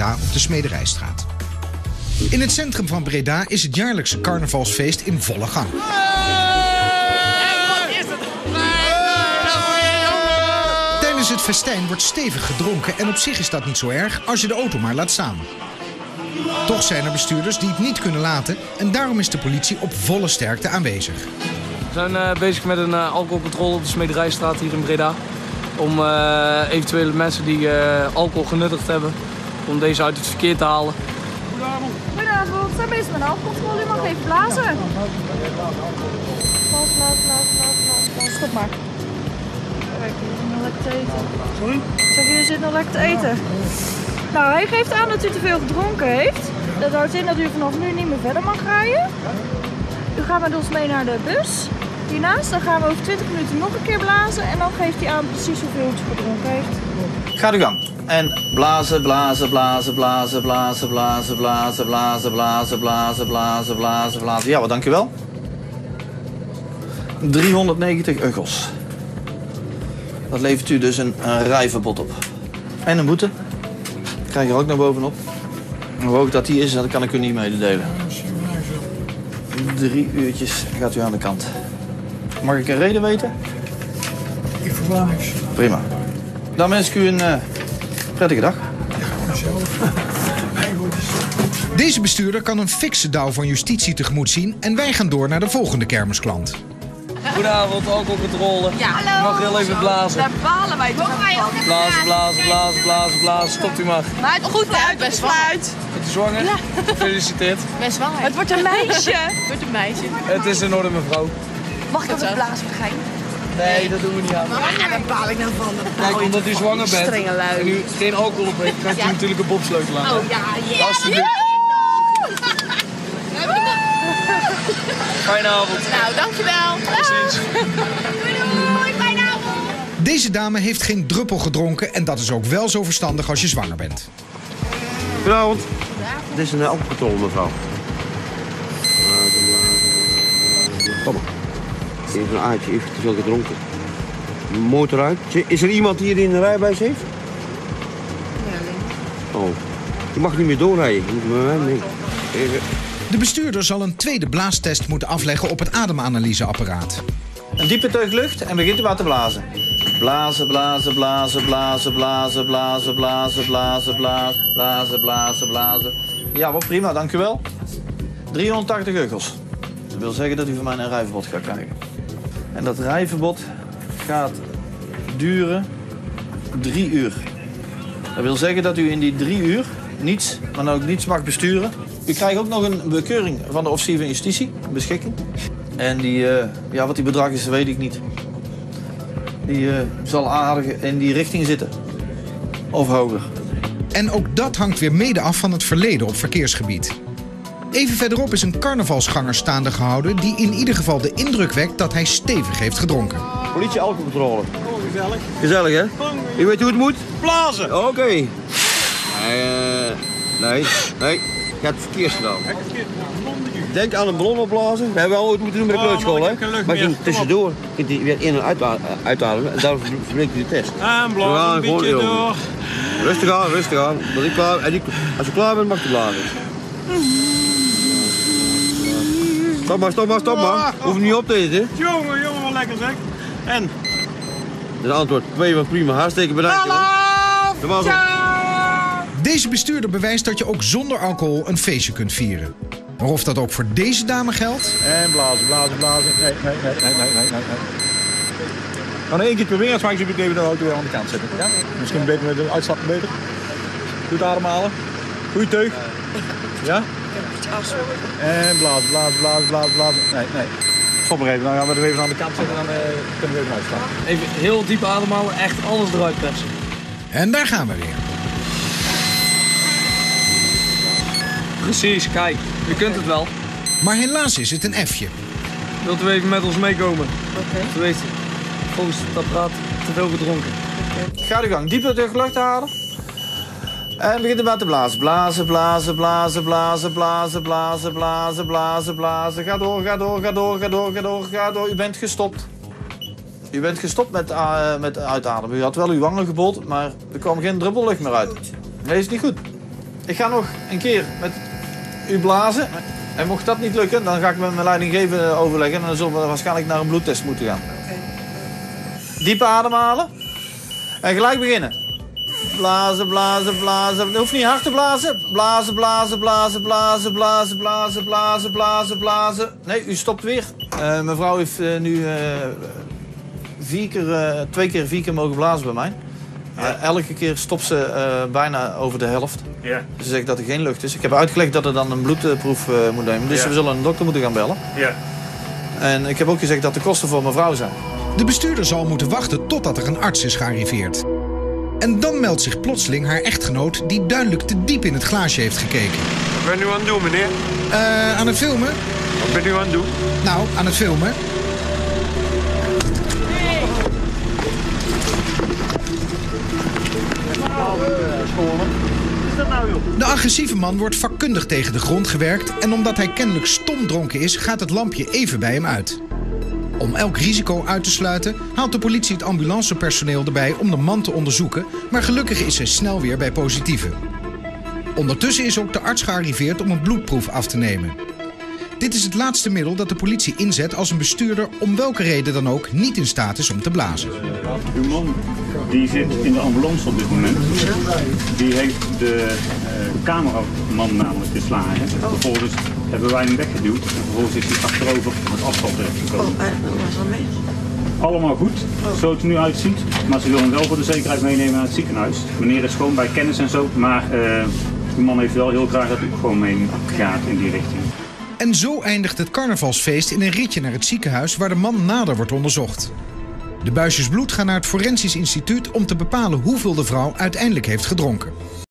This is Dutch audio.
Op de Smederijstraat. In het centrum van Breda is het jaarlijkse carnavalsfeest in volle gang. Tijdens het festijn wordt stevig gedronken en op zich is dat niet zo erg als je de auto maar laat staan. Toch zijn er bestuurders die het niet kunnen laten en daarom is de politie op volle sterkte aanwezig. We zijn uh, bezig met een uh, alcoholcontrole op de Smederijstraat hier in Breda. Om uh, eventuele mensen die alcohol genuttigd hebben, om deze uit het verkeer te halen. Goedenavond. Goedenavond, we zijn bezig met een alcoholcontrole. U mag even blazen. Blaas, blaas, blaas, blaas. Stop maar. Kijk, jullie zitten nog lekker te eten. Sorry? Zeg, jullie zitten nog lekker te eten. Nou, hij geeft aan dat u te veel gedronken heeft. Dat houdt in dat u vanaf nu niet meer verder mag rijden. U gaat met ons mee naar de bus. Hiernaast, dan gaan we over 20 minuten nog een keer blazen. En dan geeft hij aan precies hoeveel u gedronken heeft. Gaat uw gang. En blazen, blazen, blazen, blazen, blazen, blazen, blazen, blazen, blazen, blazen, blazen, blazen, blazen. Ja, wat dankjewel. 390 eugels. Dat levert u dus een, een rijverbod op. En een boete. Krijg je er ook nog bovenop. En hoe hoog dat die is, dat kan ik u niet mededelen. Drie uurtjes gaat u aan de kant. Mag ik een reden weten? Ik verklaar niks. Prima. Dan wens ik u een uh, prettige dag. Deze bestuurder kan een fikse douw van justitie tegemoet zien en wij gaan door naar de volgende kermisklant. Goedenavond, alcoholcontrole. Ja, hallo. Ik mag heel even blazen. Daar balen wij toch van. Blazen, blazen, blazen, blazen, blazen. Stopt u maar. Maar het goed uit, best fluit. Bent u zwanger? Ja. Gefeliciteerd. Best wel. Het wordt een meisje. Het wordt een meisje. Het is in orde, mevrouw. Mag ik een blazen begrijpen? Nee, dat doen we niet aan. Ja, daar baal ik nou van. Kijk, omdat u zwanger bent Strenge lui. en u geen alcohol op heeft, krijgt u natuurlijk een bobsleutel aan. Oh ja, ja. Alsjeblieft. Fijne avond. Nou, dankjewel. Tot ziens. Doei doei. Fijne avond. Deze dame heeft geen druppel gedronken en dat is ook wel zo verstandig als je zwanger bent. Goedenavond. Dit is een alcoholcontrole, mevrouw. Kom maar. Even een aardje, even te veel gedronken. Motor uit. Is er iemand die hier in de rijbewijs heeft? Oh. Je mag niet meer doorrijden. Je moet met mij mee. Even. De bestuurder zal een tweede blaastest moeten afleggen op het ademanalyseapparaat. Een diepe teug lucht en begint te blazen. Blazen, blazen, blazen, blazen, blazen, blazen, blazen, blazen, blazen, blazen, blazen, blazen. Ja, wat prima, dank u wel. 380 eugels. Dat wil zeggen dat u van mij een rijverbod gaat krijgen. En dat rijverbod gaat duren drie uur. Dat wil zeggen dat u in die drie uur niets, maar ook niets mag besturen. U krijgt ook nog een bekeuring van de officier van justitie, beschikking. En die, eh, ja, wat die bedrag is, weet ik niet. Die eh, zal aardig in die richting zitten. Of hoger. En ook dat hangt weer mede af van het verleden op verkeersgebied. Even verderop is een carnavalsganger staande gehouden die in ieder geval de indruk wekt dat hij stevig heeft gedronken. Politie alcoholcontrole. gezellig. Gezellig, hè? Je weet hoe het moet? Blazen. Oké. Nee, eh, nee, nee. Je hebt het verkeerd gedaan. Denk aan een ballon opblazen. Dat hebben we al ooit moeten doen met de Oh, kleuterschool, hè? ik Maar ging tussendoor ging die weer in- en uita- uitademen. En daarom verbreekt hij de test. En We gaan blazen een gewoon beetje door. Rustig aan, rustig aan. Dat ik klaar, en die, als je klaar bent, mag je blazen. Stop maar, stop maar, stop maar. Hoef niet op te eten. Jongen, jongen, wat lekker zeg. En? Het antwoord 2 was prima. Hartstikke bedankt. Dat was het. Deze bestuurder bewijst dat je ook zonder alcohol een feestje kunt vieren. Maar of dat ook voor deze dame geldt? En blazen, blazen, blazen. Nee, nee, nee, nee, nee, nee, nee. Nog één keer proberen, dan je even de auto weer aan de kant zetten. Ja? Misschien beter met de uitstappen beter. Goed ademhalen. Goeie teug. Ja? En blazen, blazen, blazen, blazen, blazen. Nee, nee. Stop maar even, dan gaan we er even aan de kant zetten en dan eh, kunnen we even uitstappen. Even heel diep ademhalen, echt alles eruit persen. En daar gaan we weer. Precies, kijk, u kunt het wel. Maar helaas is het een F'je. Wilt u even met ons meekomen? Oké. U weet, volgens het apparaat te veel gedronken. Ga de gang. Diepe teug lucht halen. En begint erbij te blazen. Blazen, blazen, blazen, blazen, blazen, blazen, blazen, blazen, blazen. Ga door, ga door, ga door, ga door, ga door, ga door. U bent gestopt. U bent gestopt met, uh, met uitademen. U had wel uw wangen gebold, maar er kwam geen druppel lucht meer uit. Nee, is niet goed. ik ga nog een keer met u blazen. En mocht dat niet lukken, dan ga ik met mijn leidinggevende overleggen. En dan zullen we waarschijnlijk naar een bloedtest moeten gaan. Diepe ademhalen. En gelijk beginnen. Blazen, blazen, blazen. Het hoeft niet hard te blazen. Blazen, blazen, blazen, blazen, blazen, blazen, blazen, blazen, blazen. Nee, u stopt weer. Eh, mevrouw heeft eh, nu eh, vier keer, twee keer vier keer mogen blazen bij mij. Elke keer stopt ze eh, bijna over de helft. Ja, Ze zegt dat er geen lucht is. Ik heb uitgelegd dat er dan een bloedproef eh, moet nemen. Dus Ja. we zullen een dokter moeten gaan bellen. ja. En ik heb ook gezegd dat de kosten voor mevrouw zijn. De bestuurder zal moeten wachten totdat er een arts is gearriveerd. En dan meldt zich plotseling haar echtgenoot die duidelijk te diep in het glaasje heeft gekeken. Wat ben je nu aan het doen, meneer? Eh, aan het filmen? Wat ben je nu aan het doen? Nou, aan het filmen. De agressieve man wordt vakkundig tegen de grond gewerkt en omdat hij kennelijk stomdronken is, gaat het lampje even bij hem uit. Om elk risico uit te sluiten, haalt de politie het ambulancepersoneel erbij om de man te onderzoeken, maar gelukkig is hij snel weer bij positieve. Ondertussen is ook de arts gearriveerd om een bloedproef af te nemen. Dit is het laatste middel dat de politie inzet als een bestuurder om welke reden dan ook niet in staat is om te blazen. Uw man die zit in de ambulance op dit moment. Die heeft de eh, cameraman namelijk geslagen. Vervolgens hebben wij hem weggeduwd. En vervolgens is hij achterover het asfalt terechtgekomen. Allemaal goed, zo het er nu uitziet. Maar ze willen hem wel voor de zekerheid meenemen naar het ziekenhuis. Meneer is gewoon bij kennis en zo. Maar eh uw man heeft wel heel graag dat u gewoon mee gaat in die richting. En zo eindigt het carnavalsfeest in een ritje naar het ziekenhuis waar de man nader wordt onderzocht. De buisjes bloed gaan naar het Forensisch Instituut om te bepalen hoeveel de vrouw uiteindelijk heeft gedronken.